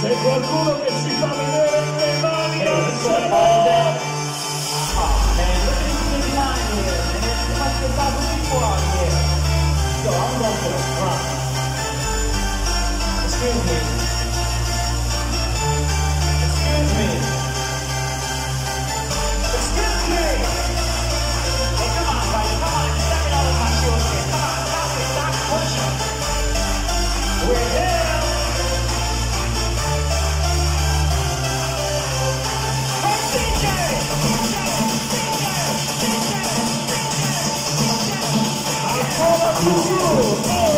C'è qualcuno che si fa vedere le mani al sole. So I'm going to the front. Oh, oh.